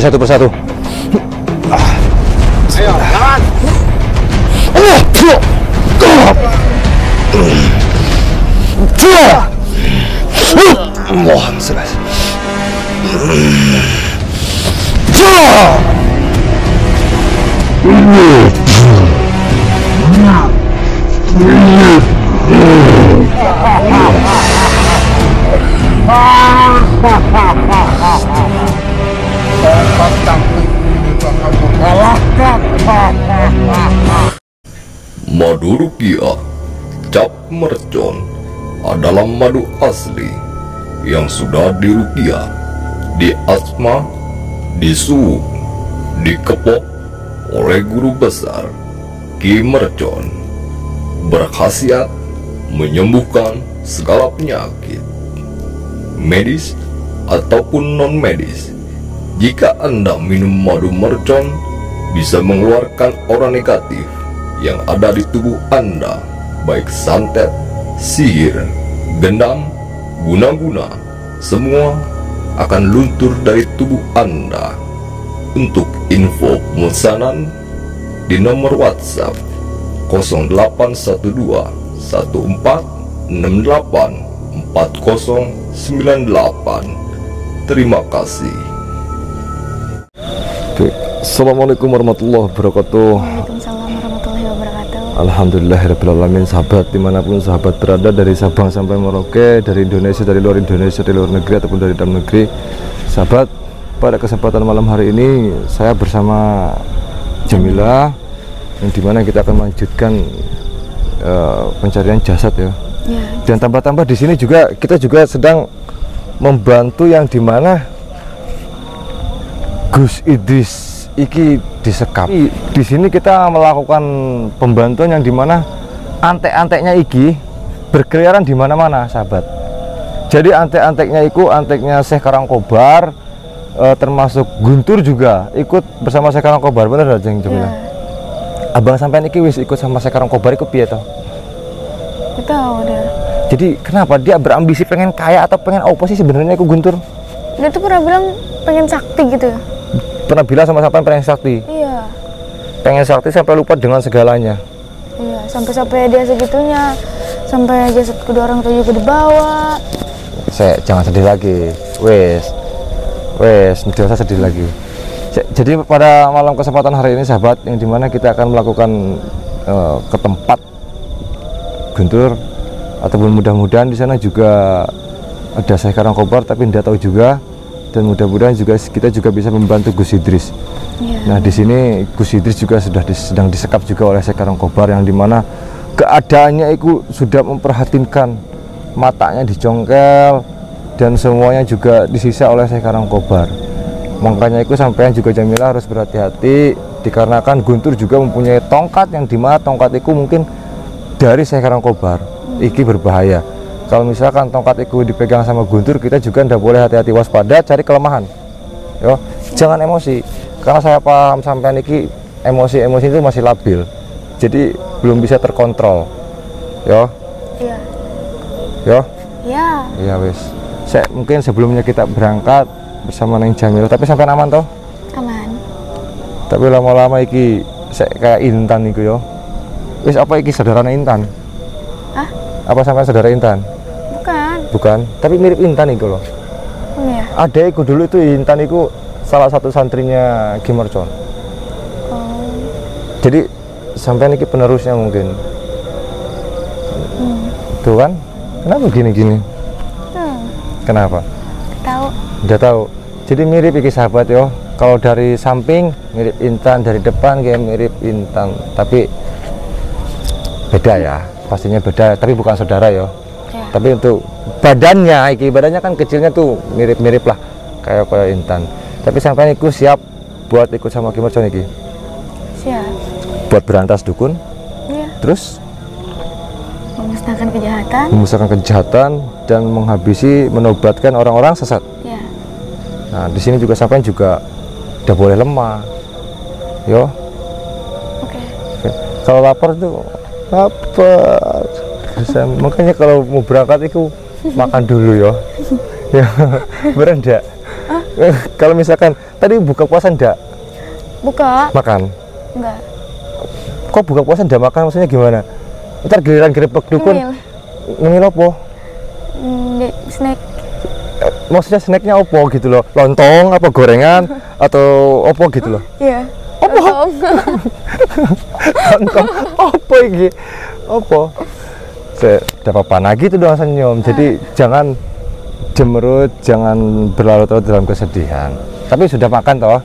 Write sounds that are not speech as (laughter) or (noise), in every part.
maju satu persatu. Ayo, lawan. Allah, bro. Wah, selas. Madu rukiah cap mercon adalah madu asli yang sudah dirukiah, diasma, disuuk, dikepok oleh guru besar Ki Mercon. Berkhasiat menyembuhkan segala penyakit, medis ataupun non-medis. Jika Anda minum madu mercon, bisa mengeluarkan aura negatif yang ada di tubuh Anda, baik santet, sihir, gendam, guna-guna, semua akan luntur dari tubuh Anda. Untuk info pemesanan di nomor WhatsApp 0812 1468 4098. Terima kasih. Oke. Assalamualaikum warahmatullahi wabarakatuh. Alhamdulillahirrahmanirrahim sahabat di mana pun sahabat berada dari Sabang sampai Merauke dari Indonesia dari luar Indonesia dari luar negeri ataupun dari dalam negeri. Sahabat pada kesempatan malam hari ini saya bersama Jamila yang di mana kita akan melanjutkan eh, pencarian jasad ya. Ya, dan tambah-tambah di sini juga kita juga sedang membantu yang di mana Gus Idris iki disekap. Di sini kita melakukan pembantuan yang di mana antek-anteknya iki berkeliaran di mana-mana, sahabat. Jadi antek-anteknya itu anteknya Syekh Karangkobar eh, termasuk Guntur juga ikut bersama Syekh Karangkobar bener gak Jeng ya. Jamila? Abang sampean iki wis ikut sama Syekh Karangkobar iku piye toh? Kita udah. Jadi kenapa dia berambisi pengen kaya atau pengen apa sih sebenarnya aku Guntur? Dia tuh pernah bilang pengen sakti gitu. Pernah bilang sama siapa pengen sakti? Iya, Pengen sakti sampai lupa dengan segalanya. iya. Sampai-sampai dia segitunya. Sampai jasad kedua orang tua juga dibawa. Saya jangan sedih lagi. Wes. Wes, usah sedih lagi. Jadi pada malam kesempatan hari ini sahabat yang di mana kita akan melakukan eh, ke tempat Guntur ataupun mudah-mudahan di sana juga ada saya Karangkobar tapi tidak tahu juga dan mudah-mudahan juga kita juga bisa membantu Gus Idris. Iya. Nah di sini Gus Idris juga sudah dis- sedang disekap juga oleh Sekarang Kobar yang di mana keadaannya itu sudah memperhatinkan matanya dicongkel dan semuanya juga disisa oleh Sekarang Kobar. Makanya itu sampean juga Jamila harus berhati-hati dikarenakan Guntur juga mempunyai tongkat yang di mana tongkat itu mungkin dari Sekarang Kobar. Iki berbahaya. Kalau misalkan tongkat itu dipegang sama Guntur, kita juga tidak boleh hati-hati waspada, cari kelemahan. Yo, jangan emosi. Karena saya paham sampean iki emosi-emosi itu masih labil. Jadi belum bisa terkontrol. Yo, Iya. yo. Iya. Iya wis. Saya mungkin sebelumnya kita berangkat bersama Neng Jamil, tapi sampai aman toh? Aman. Tapi lama-lama iki saya kayak Intan iku yo. Wis apa iki saudaranya Intan? Hah? Apa sampai saudara Intan? Bukan. Tapi mirip Intan iku loh. Oh ya. Ada iku dulu itu Intan iku salah satu santrinya Gimercon. Oh. Jadi sampai iki penerusnya mungkin. Hmm. Tuh kan? Kenapa gini-gini? Hmm. Kenapa? Tahu. Udah tahu. Jadi mirip iki sahabat yo. Kalau dari samping mirip Intan, dari depan kayak mirip Intan. Tapi beda ya. Pastinya beda, tapi bukan saudara yo. Ya. Tapi untuk badannya, iki badannya kan kecilnya tuh mirip-mirip lah kayak kayak Intan. Tapi sampai iku siap buat ikut sama Kimercon iki. Siap. Buat berantas dukun, Iya. terus Memusnahkan kejahatan. memusnahkan kejahatan dan menghabisi menobatkan orang-orang sesat. Ya. Nah, di sini juga sampai juga udah boleh lemah. Yo, Oke. Kalau lapar tuh lapar. Bisa, makanya kalau mau berangkat itu makan dulu yo. ya, (laughs) berendak. kalau misalkan tadi buka puasa ndak Buka? makan Enggak. kok buka puasa ndak makan maksudnya gimana ntar giliran gerepek dukun Ngemil. apa snack. Maksudnya snacknya apa gitu loh lontong apa gorengan (laughs) atau apa gitu loh Iya. Apa? lontong (laughs) ini apa saya dapat panah gitu doang senyum. Jadi jangan jemerut jangan berlarut-larut dalam kesedihan. Tapi sudah makan toh?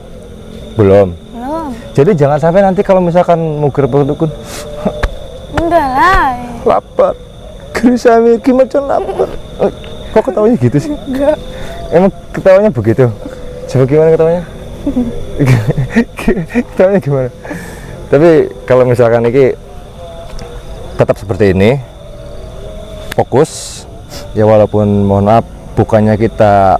Belum. Belum. jadi jangan sampai nanti kalau misalkan mau gerepek dukun Enggak lah. lapar. Gerisami gimana lapar? Eh, kok ketawanya gitu sih? Enggak. emang ketawanya begitu? Coba gimana ketawanya? Ketawanya gimana? Tapi kalau misalkan ini tetap seperti ini fokus. Ya walaupun mohon maaf bukannya kita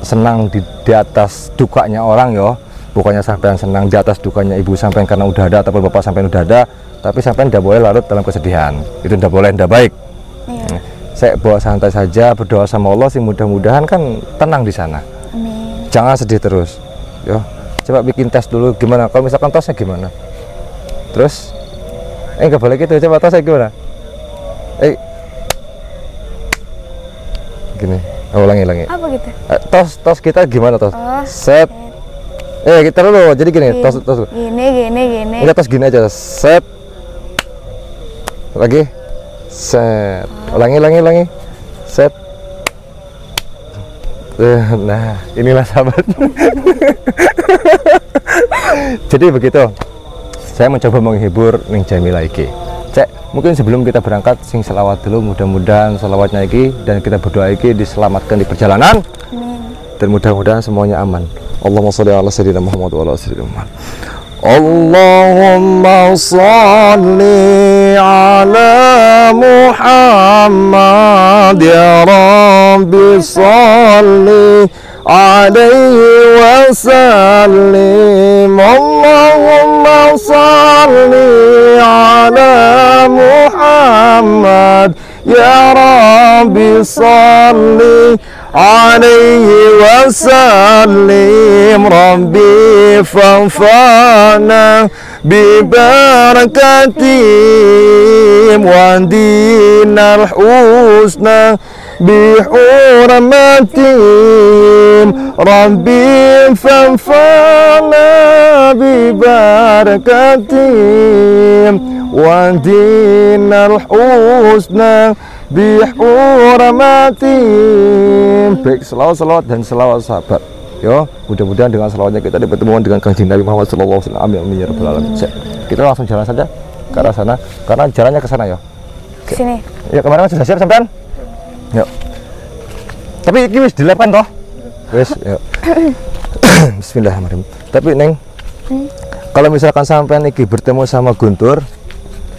senang di, di atas dukanya orang yo. Bukannya sampean senang di atas dukanya ibu sampean karena udah ada ataupun bapak sampean udah ada tapi sampean tidak boleh larut dalam kesedihan. Itu tidak boleh tidak baik. Iya. saya bawa santai saja berdoa sama Allah sih mudah-mudahan kan tenang di sana. Amin. jangan sedih terus yo. Coba bikin tes dulu gimana? Kalau misalkan tosnya gimana? Terus? Eh nggak boleh gitu coba tosnya gimana? Eh gini oh, ulangi ulangi. Apa gitu? Eh, tos tos kita gimana tos? Oh, set. eh kita dulu jadi gini Gini. tos tos. Gini, gini, gini. Enggak tos gini aja set. Lagi. Set. Ulangi ulangi ulangi. Set. Eh, nah inilah sahabat. (laughs) Jadi begitu. Saya mencoba menghibur Ning Jamila iki cek mungkin sebelum kita berangkat sing selawat dulu mudah-mudahan selawatnya iki dan kita berdoa iki diselamatkan di perjalanan Amin. dan mudah-mudahan semuanya aman. Allahumma sholli ala sayyidina Muhammad wa ala sayyidina Muhammad. Allahumma sholli ala Muhammad ya Rabbi sholli عليه وسلم. اللهم صل على محمد. يا رب صل عليه وسلم. ربي فانفعنا ببركتهم ودين الحسنى. بحرمتهم ربي فانفعنا ببركتهم ودينا الحسنى bihurmatim baik selawat-selawat dan selawat sahabat yo mudah-mudahan dengan selawatnya kita dipertemuan dengan kanjeng Nabi Muhammad Sallallahu Alaihi Wasallam amin amin ya rabbal alamin Sek, kita langsung jalan saja ke arah sana karena jalannya ke sana ya Sini. ya kemarin sudah siap sampean Yuk tapi ini wis dilepkan toh? Wis yuk (coughs) Bismillahirrahmanirrahim. Tapi neng kalau misalkan sampean iki bertemu sama Guntur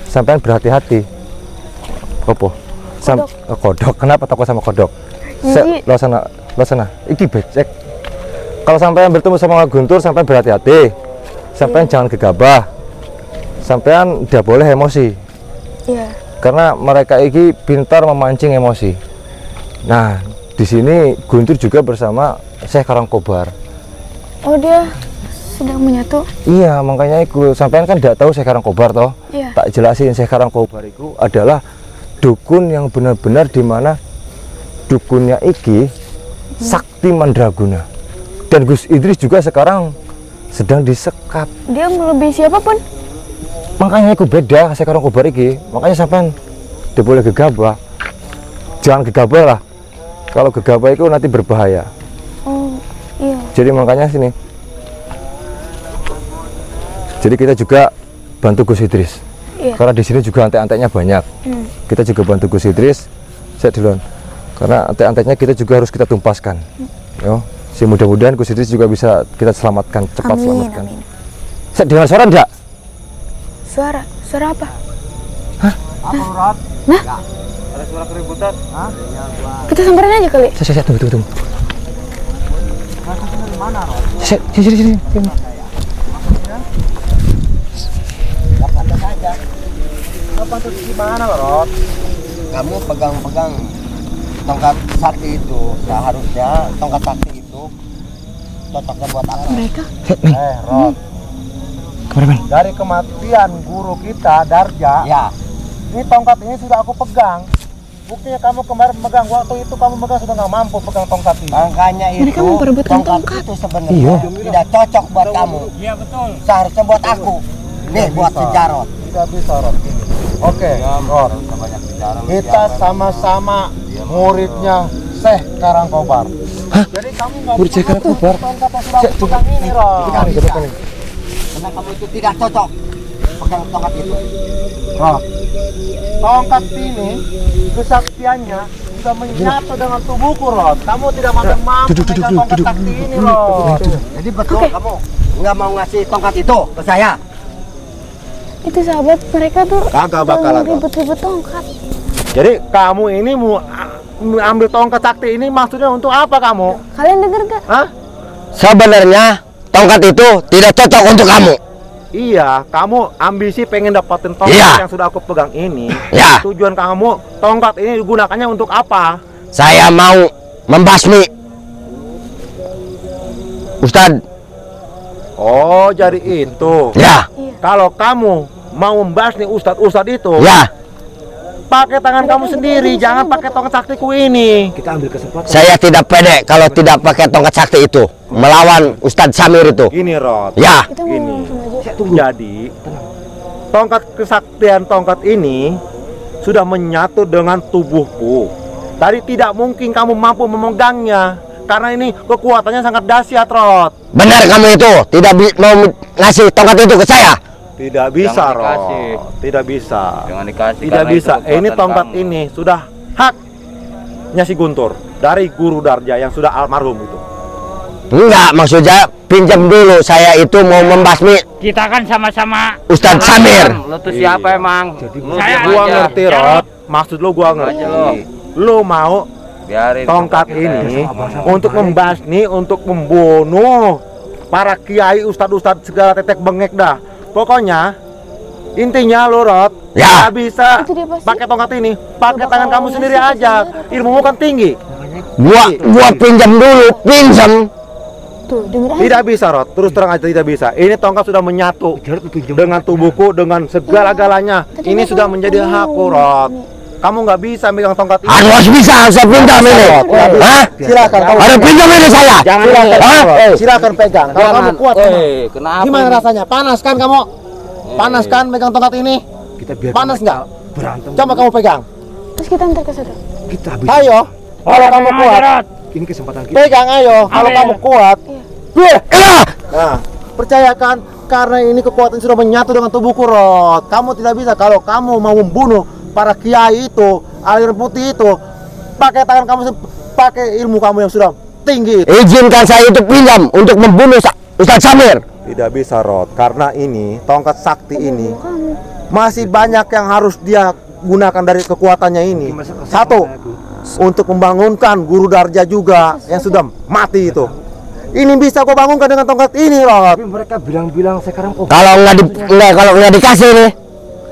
sampean berhati-hati. Apa? Sam oh, kodok. Kenapa takut sama kodok? Se lo sana lo sana. Iki becek. Kalau sampean bertemu sama Guntur sampean berhati-hati. Sampean jangan gegabah. Sampean tidak boleh emosi. Iya. karena mereka ini pintar memancing emosi. Nah, di sini Guntur juga bersama Syekh Karangkobar. Oh, dia sedang menyatu. Iya, makanya itu sampean kan tidak tahu Syekh Karangkobar toh. Iya. Tak jelasin Syekh Karangkobar itu adalah dukun yang benar-benar di mana dukunnya iki sakti mandraguna. Dan Gus Idris juga sekarang sedang disekap. Dia melebihi siapa pun. Makanya itu beda Syekh Karangkobar iki. Makanya sampean tidak boleh gegabah. Jangan gegabah lah. Kalau gegabah itu nanti berbahaya. Oh, iya. Jadi makanya sini. Jadi kita juga bantu Gus Idris. Iya. Karena di sini juga antek-anteknya banyak. Hmm. Kita juga bantu Gus Idris. Saya duluan. Karena antek-anteknya kita juga harus kita tumpaskan. Yo, si mudah-mudahan Gus Idris juga bisa kita selamatkan cepat Amin, selamatkan. amin. Saya dengar suara enggak? Suara, suara apa? Apa Nah? Ada suara keributan? Hah? Kita samperin aja kali. Saya, saya, tunggu, tunggu, tunggu. Masuknya dari mana? Saya, sini, sini, sini. sini. Dapat saja. Apa tuh gimana, Rod? Kamu pegang-pegang tongkat sakti itu. Seharusnya tongkat sakti itu cocoknya buat aku. Mereka? Eh, Rod. Kameramen. Dari kematian guru kita, Darja, Ya. ini tongkat ini sudah aku pegang. Buktinya kamu kemarin megang waktu itu kamu megang sudah nggak mampu pegang tongkat ini. Makanya itu Mereka memperebutkan tongkat, tongkat. itu sebenarnya Iya. tidak cocok buat kamu. Iya betul. Seharusnya buat aku. Nih buat bisa. si Jarot. Tidak bisa, Rod. Oke, Rod. Kita sama-sama muridnya Syekh Karangkobar. Jadi kamu nggak Murid Syekh butuh Karangkobar? Tongkat yang sudah aku pegang ini, Rod. Nih, nih. Karena kamu itu tidak cocok pegang tongkat itu. Rod. Tongkat ini kesaktiannya sudah menyatu dengan tubuhku, Rod. Kamu tidak mampu mampu Duduk, duduk, tongkat duduk. sakti ini, Rod. Jadi betul kamu nggak mau ngasih tongkat itu ke saya. Itu sahabat mereka tuh Kagak mau bakalan, Rod. ribut-ribut tongkat. Jadi kamu ini mau a- ambil tongkat sakti ini maksudnya untuk apa kamu? Kalian denger gak? Hah? Sebenarnya tongkat itu tidak cocok untuk kamu. Iya, kamu ambisi pengen dapatin tongkat Iya. yang sudah aku pegang ini. Ya. Tujuan kamu tongkat ini digunakannya untuk apa? Saya mau membasmi Ustad. Oh, jadi itu. Ya, Kalau kamu mau membasmi ustadz-ustadz itu, ya. Pakai tangan kamu sendiri, jangan pakai tongkat saktiku ini. Kita ambil kesempatan. Saya tidak pede kalau tidak pakai tongkat sakti itu melawan Ustadz Samir itu. Gini, Rod. Ya, aja. Jadi, tongkat kesaktian tongkat ini sudah menyatu dengan tubuhku. Tadi tidak mungkin kamu mampu memegangnya karena ini kekuatannya sangat dahsyat, Rod. benar kamu itu tidak mau ngasih tongkat itu ke saya. Tidak bisa, Jangan dikasih. Tidak bisa. Jangan dikasih. Tidak bisa. kekuatan Ini tongkat kamu. ini sudah haknya si Guntur dari Guru Darja yang sudah almarhum itu. Enggak, maksudnya pinjam dulu saya itu mau membasmi Kita kan sama-sama Ustadz Samir. Lu tuh siapa emang? Lu Saya Gua aja. ngerti, Rod. Maksud lo gua ngerti. Aja lo. Lu mau Biarin tongkat kita. ini untuk membasmi, untuk membunuh para kiai, ustadz-ustadz segala tetek bengek dah. Pokoknya intinya lo Rod, Ya. nggak bisa pakai tongkat ini, pakai tangan kamu sendiri aja. Ilmumu kan tinggi. Gua gua pinjam dulu, pinjam. Tuh. Tidak bisa Rod, terus terang aja tidak bisa. Ini tongkat sudah menyatu dengan tubuhku, dengan segala-galanya. Tadi Ini sudah menjadi hakku Rod. Kamu nggak bisa megang tongkat ini. Harus bisa saya pinjam ini. Hah? Silakan kamu. Harus pinjam ini saya. Jangan Hah? Eh, silakan pegang. Kalau kamu kuat, kamu. kenapa? gimana ini? rasanya? Panas kan kamu? Panas kan megang tongkat ini? Kita biar Panas nggak? berantem. Coba kamu pegang. Terus kita ntar ke sana. Kita habis. Ayo. Kalau kamu kuat, Ini kesempatan kita. pegang ayo. Kalau kamu kuat, Ya. nah, percayakan karena ini kekuatan sudah menyatu dengan tubuhku, Rod. Kamu tidak bisa kalau kamu mau membunuh para kiai itu, aliran putih itu, pakai tangan kamu, pakai ilmu kamu yang sudah tinggi. Izinkan saya itu pinjam untuk membunuh Sa- Ustadz Samir. Tidak bisa, Rod, karena ini tongkat sakti ini masih banyak yang harus dia gunakan dari kekuatannya ini. Satu, untuk membangunkan guru Darja juga yang sudah mati itu. Ini bisa kau bangunkan dengan tongkat ini, Rod. Tapi mereka bilang-bilang sekarang kok Kalau nggak di, nggak kalau nggak dikasih nih,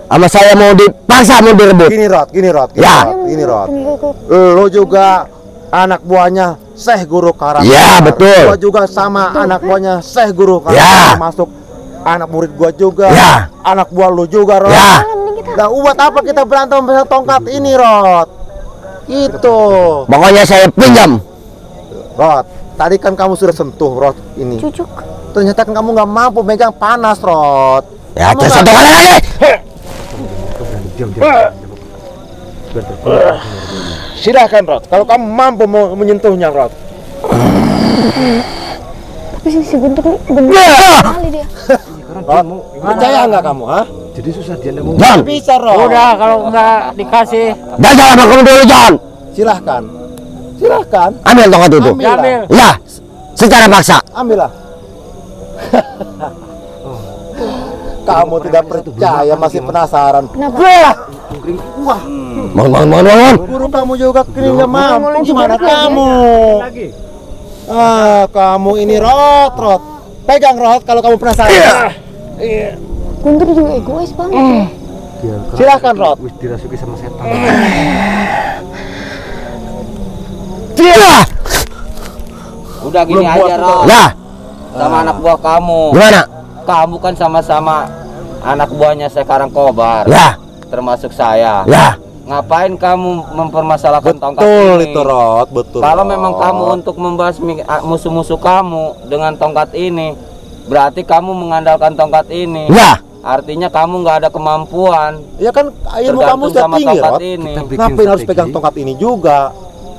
sama saya mau dipaksa mau direbut. Gini, Rod, gini, Rod, gini, Ya. Rod, gini. Pengikut. Lo juga anak buahnya Syekh Guru Karang. Ya, betul. Gua juga sama anak buahnya Syekh Guru Karang. Ya. Masuk anak murid gua juga. Ya. Anak buah lo juga, Rod. Ya. Nah, buat apa kita berantem dengan tongkat ini, Rod? Itu. pokoknya saya pinjam. Rod, tadi kan kamu sudah sentuh Rod ini. Cucuk. Ternyata kan kamu nggak mampu megang panas, Rod. Ya, Kamu terus satu kali lagi. Diam diam. Silahkan, Rod. Kalau kamu mampu mau menyentuhnya, Rod. Tapi si, si Guntur nih bener kali dia. Rod, percaya nggak kamu, ha? Jadi susah dia mau. John, Bisa, Rod. Udah kalau nggak dikasih jangan sama kamu dulu John. Silahkan. Silahkan. Ambil tongkat itu. Ambil. ambil. Ya, secara paksa. Ambillah. (laughs) kamu tidak percaya masih penasaran. Wah. Wah. Mohon mohon mohon mohon. Burung kamu juga kering mampu Gimana kamu? Ah, kamu ini rot rot. Pegang rot kalau kamu penasaran. Iya. Iya. Guntur juga egois banget. Eh. Silahkan rot. Wis dirasuki sama setan. Dia. Udah gini aja, Rot. Lah. Sama anak buah kamu. Gimana? Kamu kan sama-sama anak buahnya sekarang kobar. Ya, Termasuk saya. ya. Ngapain kamu mempermasalahkan tongkat Betul ini? itu Rod, betul. Kalau Rod. memang kamu untuk membasmi musuh-musuh kamu dengan tongkat ini, berarti kamu mengandalkan tongkat ini. Ya. Artinya kamu nggak ada kemampuan. ya kan ilmu kamu sudah tinggi tongkat Rod. ini. Ngapain harus pegang tongkat ini juga?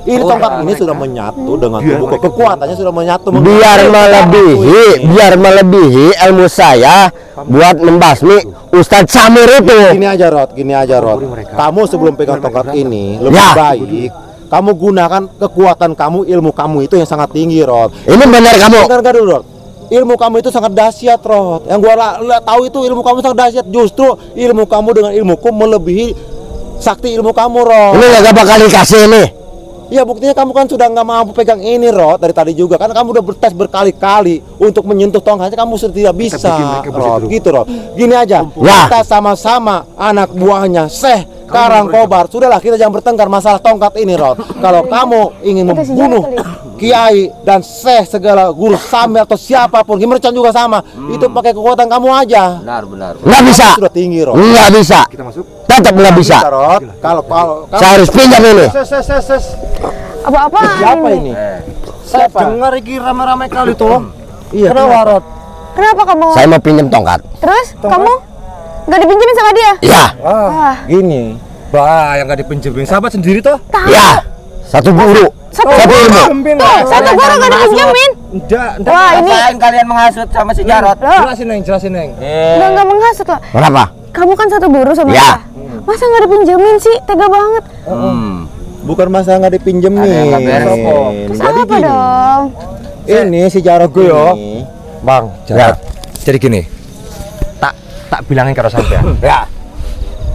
Ini Oh, tongkat ya, ini mereka. sudah menyatu dengan tubuhku. Kekuatannya sudah menyatu. Biar melebihi, biar melebihi ilmu saya buat membasmi Ustadz Samir itu. Gini aja Rod, gini aja Rod. Kamu sebelum pegang tongkat ini lebih Ya. baik kamu gunakan kekuatan kamu, ilmu kamu itu yang sangat tinggi Rod. Ini benar kamu. Dengar gak dulu Rod? Ilmu kamu itu sangat dahsyat Rod. Yang gua tahu itu ilmu kamu sangat dahsyat. Justru ilmu kamu dengan ilmuku melebihi sakti ilmu kamu Rod. Ini nggak bakal dikasih nih. Iya buktinya kamu kan sudah nggak mampu pegang ini Rod dari tadi juga. Kan kamu udah bertes berkali-kali untuk menyentuh tongkatnya kamu sudah tidak bisa. Rod gitu Rod. Gini aja Ya. kita sama-sama anak buahnya Syekh Karang Kobar. Sudahlah kita jangan bertengkar masalah tongkat ini Rod. Kalau kamu ingin membunuh. Kiai dan Syekh segala guru sambil atau siapa pun Gimercan juga sama itu pakai kekuatan kamu aja Benar, benar. Nggak bisa. Sudah tinggi Rod Nggak bisa. kita masuk Tetap nggak bisa. Kalau kalau Saya harus pinjam ini. Ses, ses, ses, ses. Apa-apa siapa ini Eh, siapa dengar iki rame-rame kali tuh iya kenapa Rod Kenapa kamu? Saya mau pinjam tongkat. Terus kamu nggak dipinjemin sama dia? Ya, Wah, gini bah yang nggak dipinjemin sahabat sendiri toh tahu. ya. Satu guru, Satu satu ilmu. Tuh, satu guru nggak dipinjemin. enggak Wah, ini kalian menghasut sama si Jarot? jelasin neng jelasin neng nggak nggak menghasut loh. Kenapa? Kamu kan satu guru sama Ya. dia. Masa nggak dipinjemin sih? Tega banget. Hmm. bukan masalah nggak dipinjemin Ada yang. Terus jadi apa gini dong? ini si Jarod gue yo bang Ya. Jarot. jadi gini tak tak bilangin karo sampean Ya.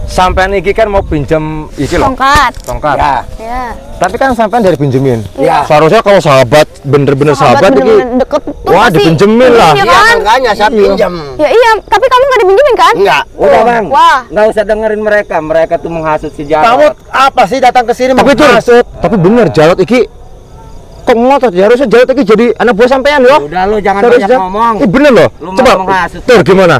Sampean iki kan mau pinjam iki loh Tongkat. tongkat Ya. Ya. tapi kan sampean dari pinjemin Iya. seharusnya kalau sahabat bener-bener sahabat, iki bener-bener deket tuh wah dipinjemin lah Iya Iya, kan? makanya saya pinjam. Ya iya, tapi kamu nggak dipinjemin kan? Enggak. Udah bang, Wah. nggak usah dengerin mereka. Mereka tuh menghasut si kamu Jarot. apa sih datang ke sini maksud tapi bener Jarot iki kok ngotot ya harusnya Jarot iki jadi anak buah sampean loh Udah lu jangan Seharusnya- banyak ngomong. Ih, bener loh Lu coba menghasut. tur gimana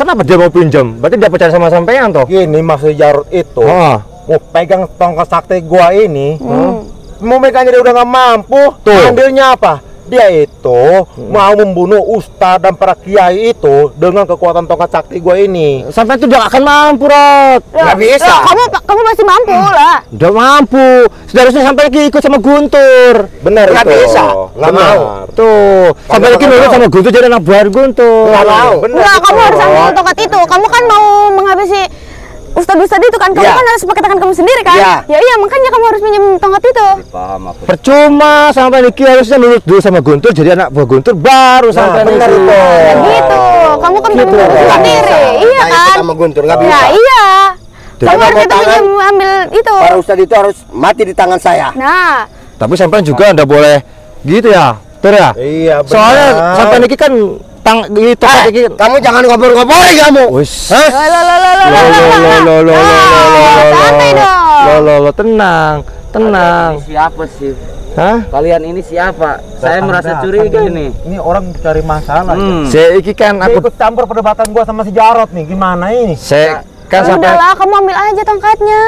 kenapa dia mau pinjam berarti dia percaya sama sampean toh gini maksud Jarod itu oh mau pegang tongkat sakti gua ini Hmm. mau megangnya dia udah nggak mampu Tuh. ambilnya apa dia itu mau membunuh ustadz dan para kiai itu dengan kekuatan tongkat sakti gua ini. Sampean tuh udah akan mampu Rot Ya, Nggak bisa. ya, kamu kamu pasti mampu lah. udah mampu. Seharusnya sampai lagi ikut sama Guntur. Benar Nggak itu. bisa. nggak mau. Tuh. Sampai lagi nurut mau. sama Guntur jadi anak buah Guntur. Nggak mau. Itu, kamu harus ambil Rod. tongkat itu. Kamu kan mau menghabisi Ustadz-ustadz itu kan, kamu Iya. kan harus pakai tangan kamu sendiri kan? Iya. Ya iya, makanya kamu harus pinjam tongkat itu. Paham aku. percuma sampai lagi harusnya nurut dulu sama Guntur jadi anak buah Guntur baru sampai benar itu. Ya gitu. Kamu kan Gitu, Rod. sendiri. Iya Nah, kan? sama Guntur nggak Ya bisa. iya. Jadi Kamu harus itu tangan. ambil itu. Para ustadz itu harus mati di tangan saya. Nah, tapi sampai juga anda boleh gitu ya Tur ya iya benar soalnya sampai lagi kan tang itu Eh, iki kamu jangan ngobrol-ngobrol kamu. wis lo lo lo lo lo lo lo lo lo lo lo Ah, tenang tenang Ini siapa sih? hah Kalian ini siapa? Saya merasa curiga kan ini. ini orang cari masalah ya. Hmm. saya iki kan Dia aku ikut campur perdebatan gua sama si Jarot nih gimana ini saya kan Ya sampai udahlah, kamu ambil aja tongkatnya.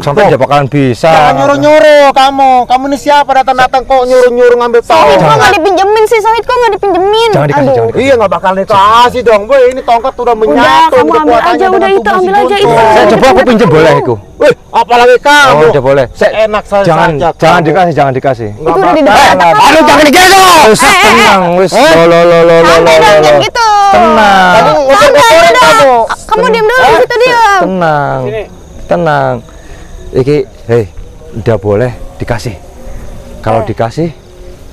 sampai dia bakalan bisa Jangan nyuruh-nyuruh kamu. Kamu ini siapa datang-datang kok nyuruh-nyuruh ngambil Sohid kok tongkat? nggak dipinjemin sih? Sohid kok nggak dipinjemin? Jangan dikasih, Aduh. jangan dikasih. Iya nggak bakal dikasih dong, boy. Ini tongkat udah menyatu. kamu ambil aja, udah itu, ambil aja itu. saya coba aku pinjam boleh aku Wih, apalagi kamu. oh udah boleh saya Enak saya jangan saja jangan kamu. dikasih jangan dikasih Nggak Itu udah di depan kamu. Aduh jangan digendong. wis tenang wis lo lo lo lo lo dong, jangan gitu. tenang Kamu Santai ngomong-ngomongin udah. kamu. Kamu diam dulu di situ diam. tenang tenang iki hei udah boleh dikasih kalau Eh. dikasih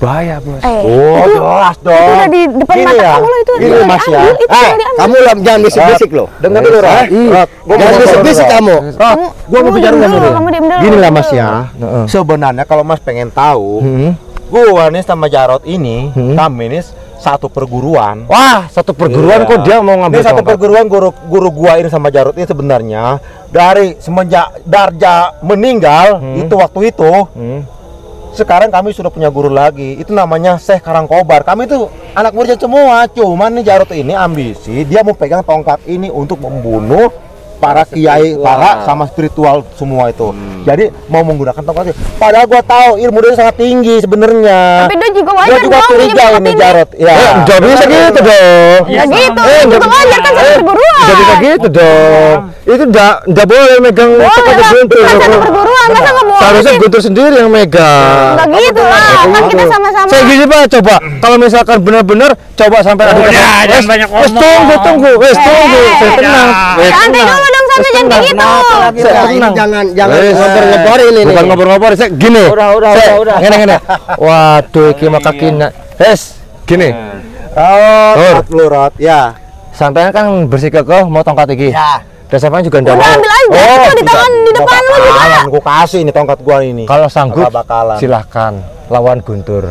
bahaya bos Eh, Oh, itu, jelas dong. itu udah di depan Gini mata ya, kamu loh itu. gini Mas ya. itu Eh, kamu lah jangan bisik-bisik loh. Dengar dulu, Rod. Jangan bisik-bisik kamu. Rod. Gua mau bicara dulu. Gini lah Mas ya. Sebenarnya kalau Mas pengen tahu, Hmm. gua nih sama Jarot ini, Hmm. kami ini satu perguruan. wah satu perguruan Iya. kok dia mau ngambil Ini satu tongkat? perguruan guru guru gua ini sama Jarot ini sebenarnya dari semenjak Darja meninggal Hmm. itu waktu itu Hmm. Sekarang kami sudah punya guru lagi. Itu namanya Syekh Karangkobar. Kami itu anak murid semua. Cuman nih Jarot ini ambisi dia mau pegang tongkat ini untuk membunuh para kiai para sama spiritual semua itu jadi mau menggunakan tongkat itu padahal gua tahu ilmu dia sangat tinggi sebenarnya Tapi dia juga gua wajar juga dong curiga punya ini Jarot ya Eh, nggak bisa gitu dong. Ya gitu, Eh, itu nggak- wajar kan satu Eh, perguruan. Nggak bisa gitu dong. Itu nggak nggak boleh megang tongkat Guntur. kita satu perguruan, masa nggak boleh sih? Guntur sendiri yang megang. Enggak gitu lah, kan kita sama-sama. Saya gini pak, coba kalau misalkan benar-benar coba sampai ada kata, jangan "Wes, banyak wes, ngomong." tunggu tunggu, wes tunggu, Eh, saya eh, tenang, wes Santai tenang. dulu dong, santai jangan kayak gitu. Nah, jangan jangan ngobrol-ngobrol ini Bukan ngobrol-ngobrol, saya gini. Udah, udah, udah, udah. Ngene ngene. Waduh, iki mah kaki Wes, gini. oh Tur. Rot, lu Rot ya Sampean kan bersikekoh mau tongkat iki. Ya. Dan sampean juga ndak Udah mau. ambil aja, Oh, itu di tangan di depan lu juga. gua kasih ini tongkat gua ini Kalau sanggup, silahkan lawan Guntur.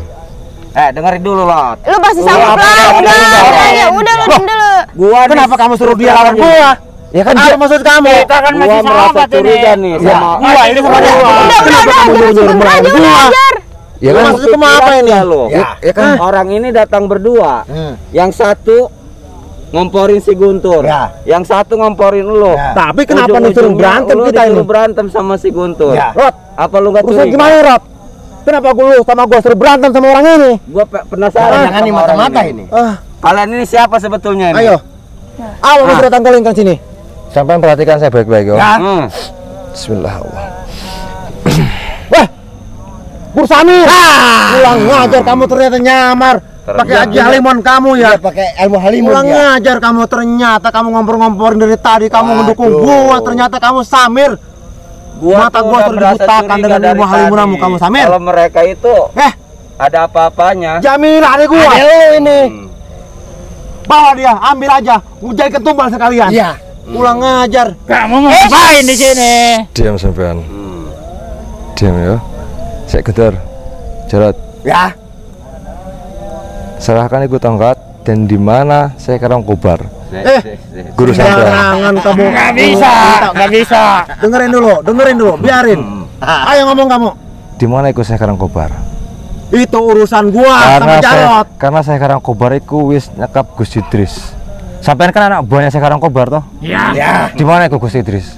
Eh, dengerin dulu, Lot. Lu pasti sanggup lah, apa- udah, apa- udah ya, udah lu diem dulu. Gua nih- kenapa kamu suruh dia lawan gua Ya kan apa dia, maksud kamu Kita kan Gua masih merasa sahabat ini. curiga nih Ya, sama gua ini sama dia. Udah, udah, udah, jangan sebut aja, udah wajar. ya kan maksudnya kamu apa ini lo. ya, ya kan Orang ini datang berdua. Hmm. Yang satu ngomporin si Guntur. Ya. Yang satu ngomporin lu. Ya. Tapi kenapa nih suruh Ujung-ujungnya berantem lu kita ini? disuruh berantem sama si Guntur. Ya. Rot Apa lu gak urusan curiga? gimana Rot kenapa gua lu sama gua suruh berantem sama orang ini Gua pe- penasaran Jangan sama nih orang mata-mata ini. ah Kalian ini siapa sebetulnya ini? ayo apa mau suruh datang kalian ke sini sampean perhatikan saya baik-baik ya. Hmm. Bismillah. (coughs) Wah, Bur Samir. Pulang ngajar kamu ternyata nyamar. Pakai aji halimon kamu ya. Dia pakai ilmu halimun Pulang dia. ngajar kamu ternyata kamu ngompor-ngomporin dari tadi kamu mendukung gua ternyata kamu Samir. Mata gua merasa dibutakan curiga dengan ilmu halimunamu tadi. kamu, Samir. Kalau mereka itu Eh, ada apa-apanya. Jamila adek gua. Ada lu ini. Hmm. Bawa dia, ambil aja. Jadi ketumbal sekalian. Iya. Pulang ngajar. Kamu ngapain di sini? Diam sampean. Hmm. Diam ya. Saya Guntur. Jarot, Ya. serahkan ikut tongkat dan di mana saya sekarang kobar. Eh, Guru sampean. Jangan kamu. Nggak bisa, nggak bisa. Dengerin dulu, dengerin dulu, biarin. Ayo ngomong kamu. Di mana ikut saya sekarang kobar? Itu urusan gua karena sama saya Jarot. karena saya sekarang kobar iku wis nyekap Gus Idris. Sampean kan anak buahnya sekarang kobar toh? Ya. Ya. Di mana iku Gus Idris?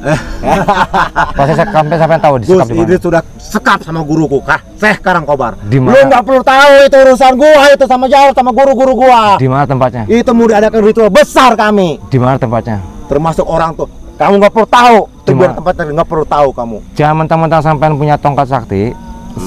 (laughs) Pasti saya sampai sampean tahu di Gus. Idris sudah sekap sama guruku kah? Seh Karang Kobar. Di Lu mana? nggak perlu tahu itu urusan gua itu sama Jarot sama guru-guru gua. Di mana tempatnya? Itu mau diadakan ritual besar kami. Di mana tempatnya? Termasuk orang tuh. Kamu nggak perlu tahu. Itu mana? tempatnya nggak perlu tahu kamu. Jangan mentang-mentang sampean punya tongkat sakti,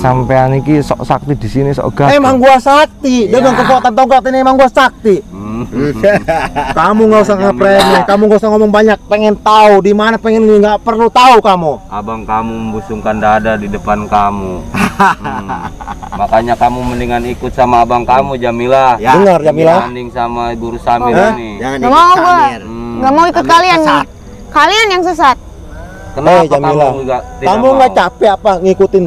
sampean iki sok sakti di sini sok gagah. Emang gua sakti dengan kekuatan tongkat ini emang gua sakti. Hmm. (laughs) Kamu nggak usah ngepremeh, kamu nggak usah ngomong banyak. Pengen tahu di mana pengen nggak perlu tahu kamu. Abang kamu membusungkan dada di depan kamu. Hmm. Makanya kamu mendingan ikut sama abang kamu Jamila. Ya. Dengar Jamila. Dibanding sama guru Samir Hah? ini. Jangan Nggak mau gua. Samir. Hmm. Nggak mau ikut kalian. Sesat. Kalian yang sesat. Kenapa Eh, Jamila. kamu enggak tidak Kamu nggak capek apa ngikutin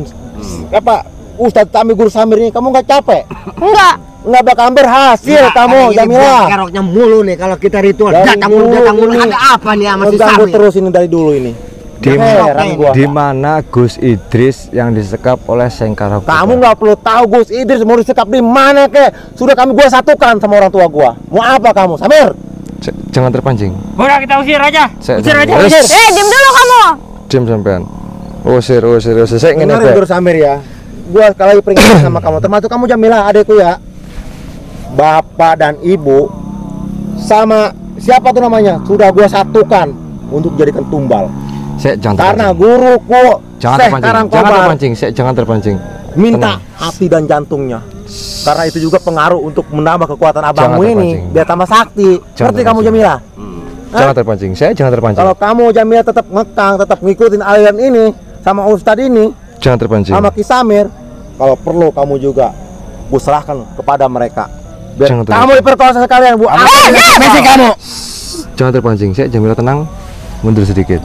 apa Ustadz Tami Guru Samir ini? Kamu nggak capek? Enggak. Nggak bakal berhasil Nah, kamu, Jamila. Keroknya mulu nih kalau kita ritual. Dari Datang mulu, datang mulu. Ada apa nih sama si Samir? terus ini dari dulu ini. Di, di mana Gus Idris yang disekap oleh Sengkara Kamu nggak perlu tahu Gus Idris mau disekap di mana kek. Sudah kami gua satukan sama orang tua gua. Mau apa kamu, Samir? J- jangan terpancing. Udah kita usir aja. Saya Usir aja. Wes, Eh, diam dulu kamu. Diam sampean. Usir, usir, usir. Saya ingin Samir ya. Gua sekali lagi peringatkan sama kamu, termasuk kamu Jamila, adekku ya. Bapak dan Ibu sama siapa tuh namanya? Sudah gua satukan untuk jadikan tumbal. Saya jangan Karena terpancing. guruku Jangan terpancing. Karangkobar Jangan terpancing. Saya jangan terpancing. minta Tenang. hati dan jantungnya. Karena itu juga pengaruh untuk menambah kekuatan abangmu ini biar tambah sakti. Jangan Ngerti kamu. Jamila? Hmm. Jangan terpancing. Saya jangan terpancing. Kalau kamu Jamila tetap ngekang, tetap ngikutin aliran ini sama Ustadz ini, Jangan terpancing. sama Kisamir, kalau perlu kamu juga serahkan kepada mereka. Biar Jangan kamu diperkosa sekalian, Bu. Apa Messi kamu. Jangan terpancing. Saya Jamila tenang. Mundur sedikit.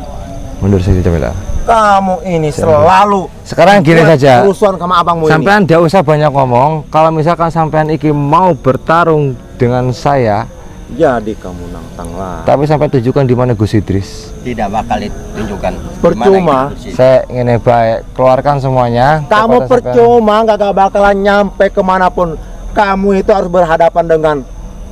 Mundur sedikit Jamila. kamu ini selalu Sekarang gini saja. kerusuhan sama abangmu ini. Sampean tidak usah banyak ngomong. Kalau misalkan sampean iki mau bertarung dengan saya Jadi kamu nantang lah. Tapi sampai tunjukkan di mana Gus Idris. Tidak bakal ditunjukkan. Percuma. Saya ingin baik keluarkan semuanya. Kamu percuma nggak gak bakalan nyampe ke mana pun. Kamu itu harus berhadapan dengan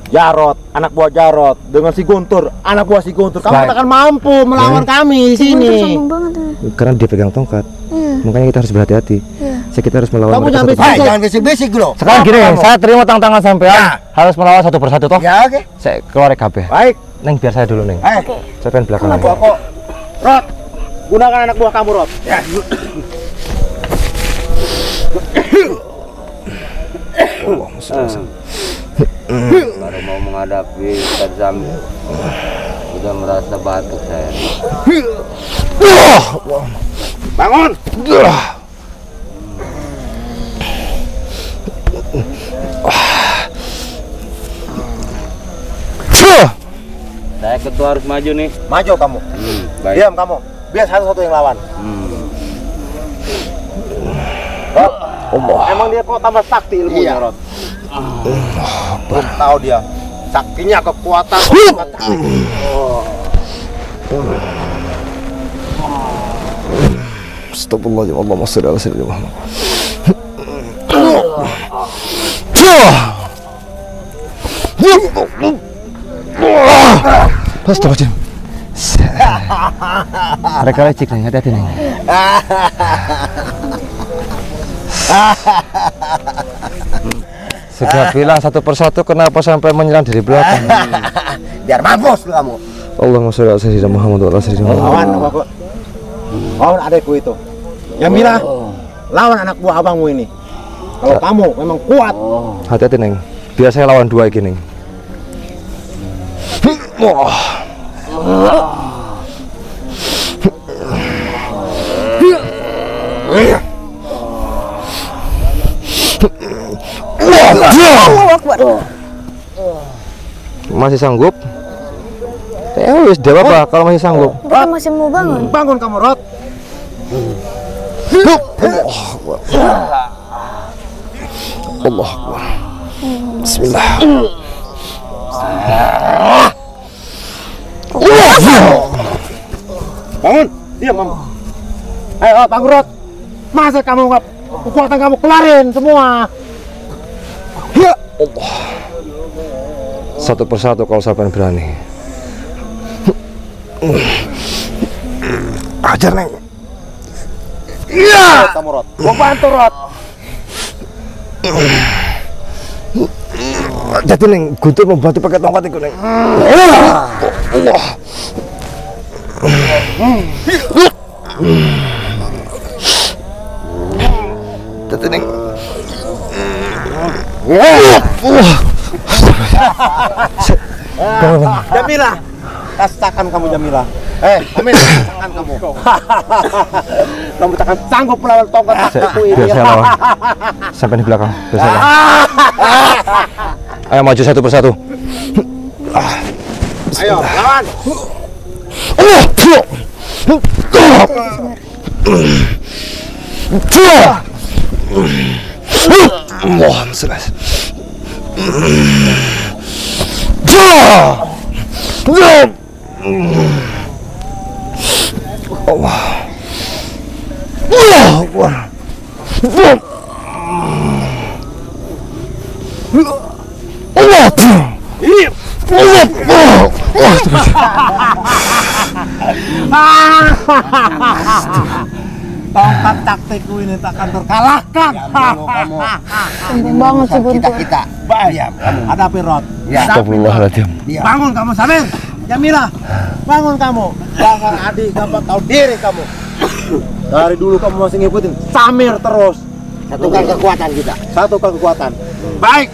Jarot, anak buah Jarot, dengan si Guntur, anak buah si Guntur. Kamu akan mampu melawan kami di Si sini. sombong banget ya. sampai- Karena dia pegang tongkat. Iya. Makanya kita harus berhati-hati. Iya. Saya kita harus melawan Kamu jangan satu bisik. jangan bisik-bisik loh. Sekarang gini, Kamu. saya terima tantangan sampean harus melawan satu persatu toh. Ya oke. Saya keluar KB. Baik, Neng biar saya dulu neng. Eh, Saya pengen belakang. anak buah kok. Rot, gunakan anak buah kamu Rot. Baru mau menghadapi Ustaz. Sudah merasa batuk saya. Bangun. Saya ketua harus maju nih. Maju kamu. Hmm, baik. Diam kamu. Biar satu-satu yang lawan. Hmm. Rot. Emang dia kok tambah sakti ilmunya, Rot. Belum tahu dia. Saktinya kekuatan. Astagfirullahaladzim. Allahumma sholli ala sayyidina Muhammad. Astagfirullahaladzim. Mereka lecik nih, hati-hati nih. (laughs) (laughs) Sudah bilang satu persatu kenapa sampai menyerang dari belakang? (laughs) biar mampus lu kamu. Allahumma sholli ala sayyidina Muhammad wa ala sayyidina Muhammad. Lawan. Lawan adekku itu. Yamila, lawan anak buah abangmu ini. Kalau kamu memang kuat, Hati-hati neng. Biar saya lawan dua iki neng. Wah. (laughs) Masih sanggup? Eh, wis dia apa kalau masih sanggup. Kita masih mau bangun. bangun kamu Rot. Allah Akbar. Bismillah. Bangun. Diam kamu. Ayo bangun Rot. Masa kamu nggak kekuatan kamu kelarin semua. Allah. Satu persatu kalau sampai berani. Ajar neng. Rot, kamu Rot. Gua bantu Rot. Jadi neng, guntur mau bantu pakai tongkat itu neng. (laughs) Jamila. Rasakan kamu Jamila. Eh, Amin, tangan kamu. (laughs) kamu takkan sanggup melawan tongkat saktiku ini. Biar saya lawan. (laughs) Sampai di belakang. Biar saya lawan. Ayo maju satu persatu. Ayo, lawan. Allahumma salli ala Allah. Allah Akbar. Tongkat taktikku ini takkan terkalahkan. Sombong (laughs) banget si Kita Guntur. kita. Baik, Diam kamu. hadapi Rot. Ya. Astagfirullahaladzim. Bangun kamu, Samir. Jamila, bangun kamu. Jangan adik dapat tahu diri kamu. Dari dulu kamu masih ngikutin Samir terus. Satukan kekuatan kita. Satukan kekuatan. Baik.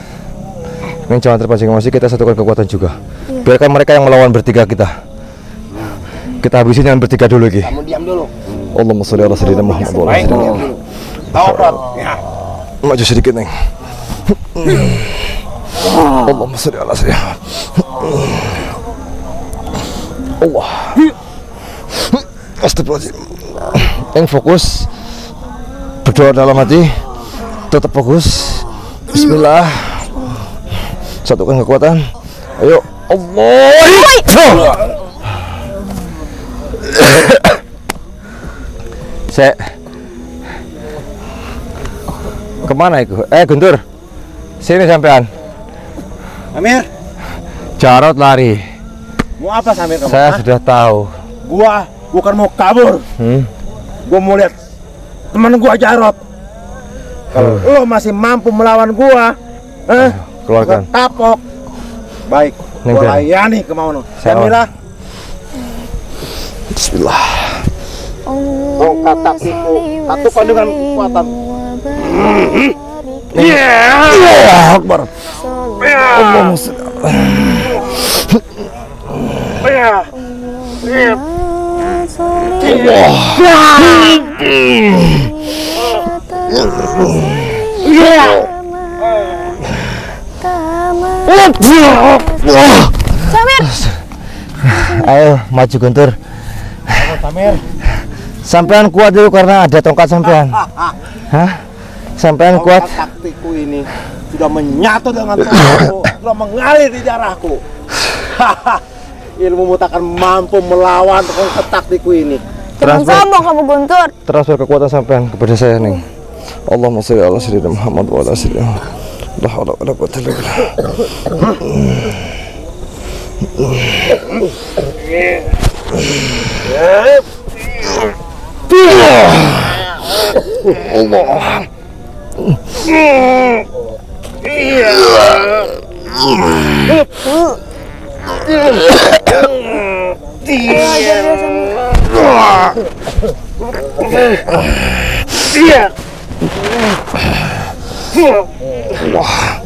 Neng jangan terpancing emosi, kita satukan kekuatan juga. Biarkan mereka yang melawan bertiga kita. Kita habisin yang bertiga dulu lagi. Kamu diam dulu. Allahumma sholli ala sayyidina Muhammad wa ala Baik. sayyidina Muhammad. Tahu Rot. Ya. Maju sedikit, Neng. Allahumma sholli ala sayyidina Allah. Astagfirullahaladzim. Neng fokus. Berdoa dalam hati. Tetap fokus. Bismillah. Satukan kekuatan. Ayo. Allah. (clears throat) Sek. Ke mana itu? Eh Guntur, sini sampean. Amir, Jarot lari. mau apa Samir kamu? Saya Hah? sudah tahu. Gua bukan mau kabur. Hmm? Gua mau lihat teman gua Jarot. Kalau lo masih mampu melawan gua, eh, keluarkan. gua tapok. Baik, Nih, gua layani kemauan lo. Saya Jamila, Bismillah. tongkat kakiku, satukan dengan kekuatan. Iya. Allah Akbar. Allahumma sholli Samir, Ayo maju Guntur. Samir, Sampean kuat dulu karena ada tongkat sampean. (laughs) Hah? Sampean kuat. taktiku ini sudah menyatu dengan tubuhku, (coughs) sudah mengalir di darahku. (laughs) Ilmumu takkan mampu melawan tongkat taktiku ini. jangan Transfer. sombong kamu Guntur. Transfer kekuatan sampean kepada saya nih. Allahumma sholli ala sayyidina Muhammad wa ala sayyidina La haula wala quwwata illa billah. (coughs)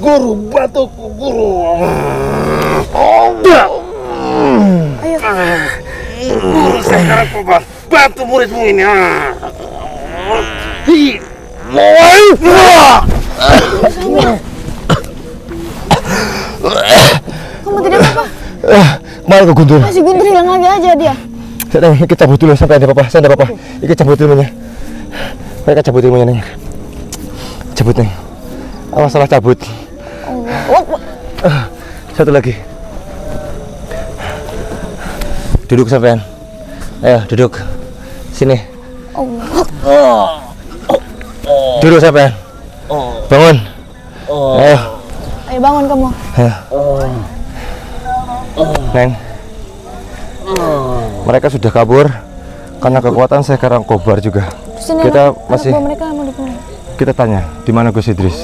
Guru batuku, guru. Guru sekarang kobar bantu muridmu ini. ah. Hi. Kamu tidak apa-apa. Eh, ke mana ke Guntur? Masih Guntur hilang lagi aja dia. Saya ikut cabut dulu sampai ada apa-apa. Saya ada apa-apa. Ikut cabut ilmunya. Mereka cabut ilmunya, Neng. Cabut, Neng. Awas salah cabut. Oh, Satu lagi. Duduk sampean. Ayo, duduk. Sini. Duduk sampean. Bangun. Ayo, ayo bangun kamu. ayo. Neng. Mereka sudah kabur karena kekuatan saya sekarang kobar juga. Sini Kita anak- masih- anak mereka mau. Kita tanya, di mana Gus Idris?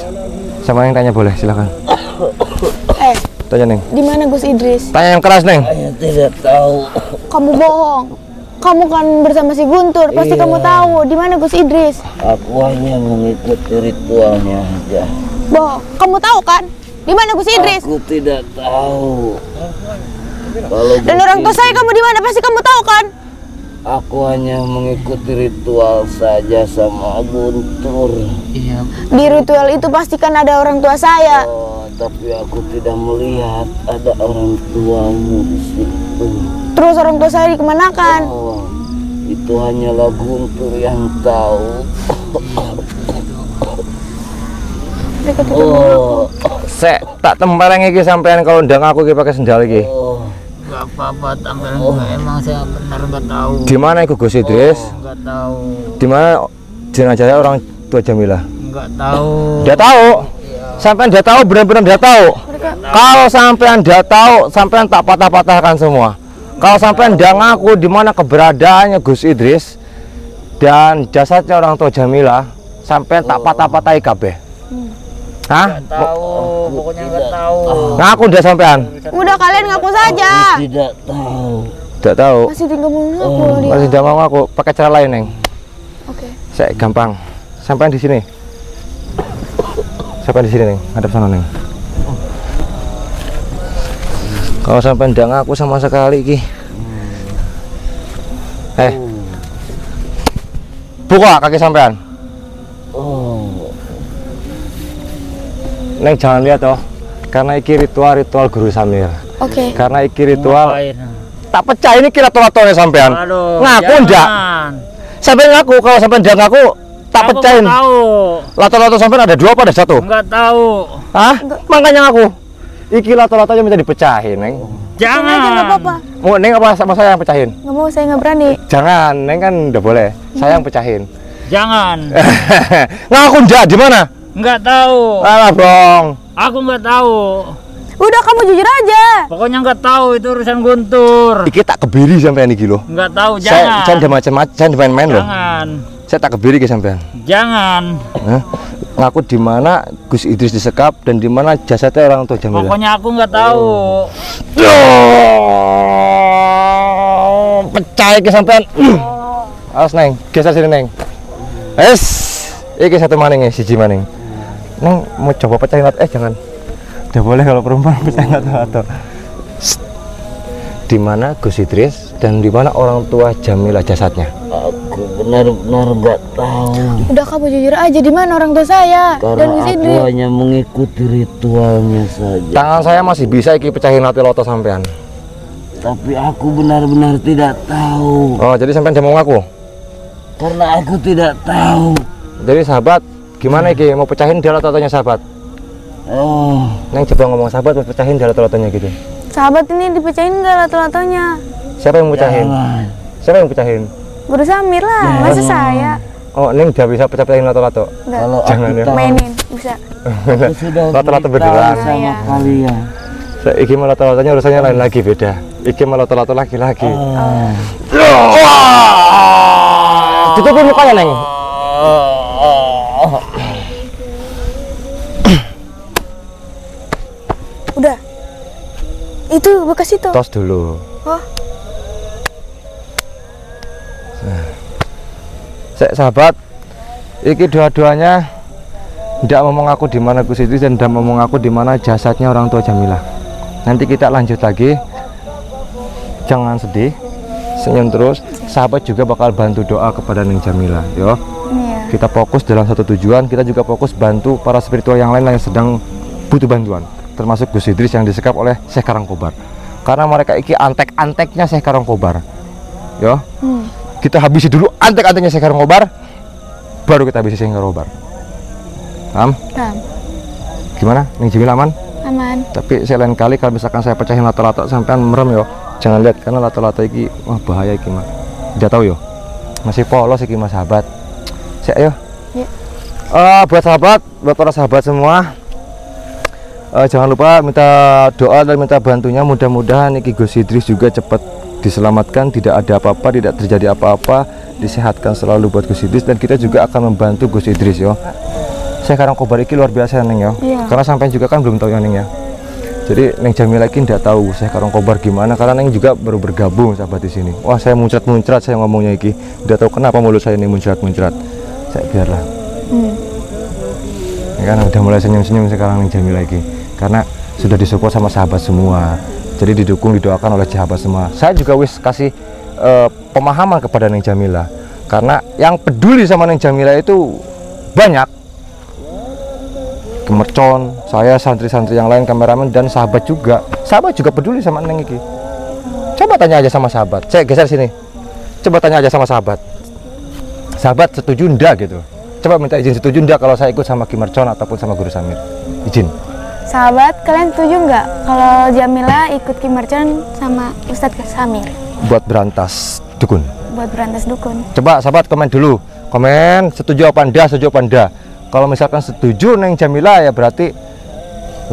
Sama yang tanya boleh, silakan. Eh, Tanya, Neng. di mana Gus Idris? Tanya yang keras, Neng. Saya tidak tahu. Kamu bohong. Kamu kan bersama si Guntur, pasti Iya. kamu tahu di mana Gus Idris. Aku hanya mengikuti ritualnya aja. Bohong. Kamu tahu kan? Di mana Gus Idris? Aku tidak tahu. Kalau Dan orang tua saya kamu di mana? Pasti kamu tahu kan? Aku hanya mengikuti ritual saja sama Guntur. Di ritual itu pastikan ada orang tua saya. Oh, tapi aku tidak melihat ada orang tuamu di situ. Terus orang tua saya dikemanakan? Oh, itu hanyalah Guntur yang tahu. Oh, Sek, tak tempereng iki sampean kalau ndang aku iki pakai sendal iki. oh, Gak apa-apa tampil emang saya benar nggak tahu. Di mana iku Gus Idris? Nggak tahu. Di mana jenazahnya orang tua Jamila? Nggak tahu. Dia tahu. Sampean dia tahu benar-benar dia tahu. Kalau sampean dia tahu, sampean tak patah-patahkan semua. Kalau sampean dia ngaku di mana keberadaannya Gus Idris dan jasadnya orang tua Jamila, sampean tak patah-patahi kabeh. Hah? Tahu. Pokoknya nggak tahu. Ngaku dia sampean? Udah kalian ngaku saja. tidak tahu. Tidak tahu. Masih tinggal mengaku dia. Masih tidak mau ngaku, pakai cara lain, Neng. Oke. Saya gampang. Sampai di sini. Sampai di sini, Neng. Hadap sana, Neng. Kalau sampai ndak ngaku sama sekali ki. Eh. Buka kaki sampean. Oh, Neng jangan lihat toh. Karena iki ritual-ritual Guru Samir. Oke. Karena iki ritual Ngapain? tak pecah ini kira tolatone sampean. Aduh. Ngaku ndak? jangan. Sampai ngaku kalau sampai ndak ngaku tak Aku pecahin. tahu. Lato-lato sampean ada dua apa ada satu? Nggak tahu. Hah? Makanya aku. Iki lato-latonya minta dipecahin, Neng. Nggak Jangan. apa-apa. Mau Neng apa sama saya yang pecahin? Nggak mau, saya nggak berani. Jangan, Neng kan udah boleh. Saya yang pecahin. Jangan. (laughs) Ngaku ndak di mana? Nggak tahu. Alah, Bong. Aku nggak tahu. Udah kamu jujur aja. Pokoknya nggak tahu itu urusan Guntur. Iki tak kebiri sampean iki lho. Nggak tahu. Jangan. saya udah macam-macam, udah main-main loh. Jangan. Saya tak kebiri ke sampean. Jangan. Hah? Ngaku di mana Gus Idris disekap dan di mana jasadnya orang tua Jamila. Pokoknya aku nggak tahu. Oh, pecah iki sampean. (clears throat) Awas Neng, geser sini Neng. Es, iki satu maning ya, siji maning. Neng mau coba pecahin atau eh jangan. Udah boleh kalau perempuan (laughs) pecahin atau atau. Di mana Gus Idris dan di mana orang tua Jamila jasadnya? Aku benar-benar nggak tahu Udah kamu jujur aja di mana orang tua saya dan karena di aku sini. hanya mengikuti ritualnya saja. Tangan saya masih bisa iki pecahin hati loto sampean. Tapi aku benar-benar tidak tahu Oh, jadi sampean dia mau ngaku? karena aku tidak tahu. Jadi sahabat, gimana iki mau pecahin dia lotonya sahabat? Oh, Neng coba ngomong sahabat mau pecahin dia lotonya gitu. Sahabat ini dipecahin nggak lato-latonya? Siapa yang pecahin? jangan. Siapa yang pecahin? Guru Samir lah, masa saya? Oh, Neng udah bisa pecah-pecahin lato-lato. Kalau Jangan aku ya. Mainin, bisa. (laughs) Lato-lato beneran. sama Iya. kalian. So, iki mau lato-latonya urusannya lain lagi beda. Iki mau lato-lato laki-laki. Ah. Tutupin mukanya, Neng. Udah. Itu bekas itu. Tos dulu. Oh, Sek sahabat, iki dua-duanya tidak mau mengaku di mana Gus Idris dan tidak mau mengaku di mana jasadnya orang tua Jamila. Nanti kita lanjut lagi. Jangan sedih, senyum terus. Sahabat juga bakal bantu doa kepada Neng Jamila, yo. iya. Kita fokus dalam satu tujuan, kita juga fokus bantu para spiritual yang lain yang sedang butuh bantuan, termasuk Gus Idris yang disekap oleh Syekh Karangkobar. Karena mereka iki antek-anteknya Syekh Karangkobar. Yo. Hmm. Kita habisi dulu antek-anteknya Syekh Karangkobar, baru kita habisi Syekh Karangkobar. Paham? Paham. Gimana? Ning Jamil aman? Aman. Tapi saya lain kali kalau misalkan saya pecahin lato-lato sampean merem yo. Jangan lihat karena lato-lato iki wah bahaya iki mah. Tidak tahu yo. Masih polos iki mas sahabat. Saya yo. Ya. Eh, buat sahabat, buat para sahabat semua, eh, jangan lupa minta doa dan minta bantunya. Mudah-mudahan Iki Gus Idris juga cepat diselamatkan, tidak ada apa-apa, tidak terjadi apa-apa, disehatkan selalu buat Gus Idris dan kita juga akan membantu Gus Idris yo. Saya sekarang kobar iki luar biasa neng ya, Iya. karena sampai juga kan belum tahu ya neng ya. Jadi Neng Jamila ini tidak tahu saya karang kobar gimana karena Neng juga baru bergabung sahabat di sini. Wah saya muncrat-muncrat saya ngomongnya iki. Tidak tahu kenapa mulut saya ini muncrat-muncrat. Saya biarlah. Hmm. Ya kan udah mulai senyum-senyum sekarang Neng Jamila iki. Karena sudah disupport sama sahabat semua. Jadi didukung didoakan oleh sahabat semua. Saya juga wis kasih eh, pemahaman kepada Neng Jamila. Karena yang peduli sama Neng Jamila itu banyak. Kemercon, saya santri-santri yang lain, kameramen dan sahabat juga. Sahabat juga peduli sama Neng iki. Coba tanya aja sama sahabat. Saya geser sini. Coba tanya aja sama sahabat. Sahabat setuju ndak gitu. Coba minta izin setuju ndak kalau saya ikut sama Kimercon ataupun sama Guru Samir. Izin. Sahabat, kalian setuju nggak kalau Jamila ikut Kim Merchant sama Ustadz Samir buat berantas dukun. buat berantas dukun? Coba sahabat komen dulu. Komen setuju apa ndak, setuju apa ndak. Kalau misalkan setuju Neng Jamila ya berarti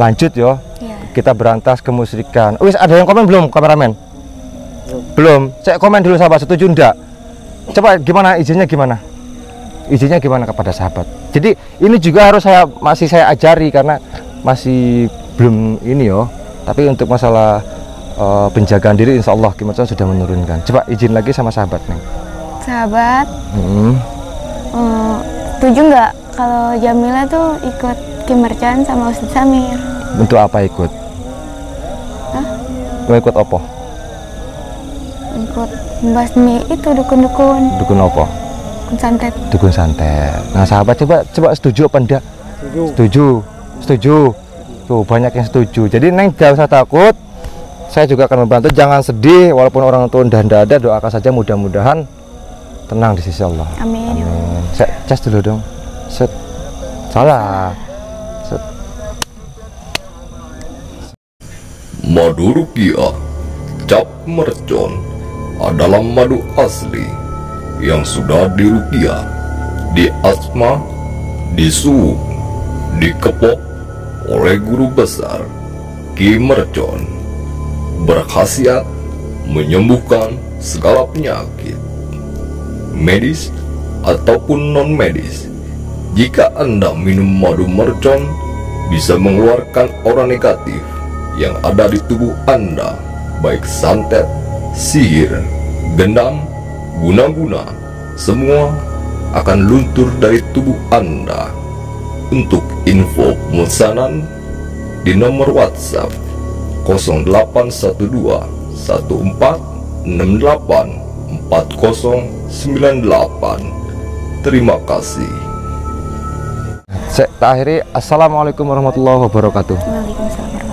lanjut yo. Iya. Kita berantas kemusyrikan. Wis ada yang komen belum kameramen? Belum. Saya komen dulu sahabat setuju ndak. Coba gimana izinnya gimana? Izinnya gimana kepada sahabat. Jadi ini juga harus saya masih saya ajari karena masih belum ini yo. Tapi untuk masalah eh, penjagaan diri insya Allah Kimerson sudah menurunkan. Coba izin lagi sama sahabat Neng. Sahabat, Hmm. eh, setuju nggak kalau Jamila tuh ikut Kim sama Ustadz Samir? Untuk apa ikut? Hah? Mau ikut apa? Ikut membasmi itu dukun-dukun, Dukun apa? dukun santet. Dukun santet. Nah sahabat coba coba setuju apa enggak? Setuju. Setuju. Tuh banyak yang setuju. Jadi Neng jangan usah takut. Saya juga akan membantu. Jangan sedih walaupun orang tua udah ndak ada. Doakan saja mudah-mudahan tenang di sisi Allah. Amin. Amin. Saya cas dulu dong. Set. Salah. Set. Madu Rukiah cap mercon adalah madu asli yang sudah dirukiah, diasma, disuuk, dikepok oleh guru besar Ki Mercon. Berkhasiat menyembuhkan segala penyakit medis ataupun non medis jika anda minum madu mercon bisa mengeluarkan aura negatif yang ada di tubuh anda baik santet, sihir, gendam, guna-guna. Semua akan luntur dari tubuh anda untuk info pemesanan di nomor WhatsApp 0812 1468 4098. Terima kasih. Saya akhiri Assalamualaikum warahmatullahi wabarakatuh Waalaikumsalam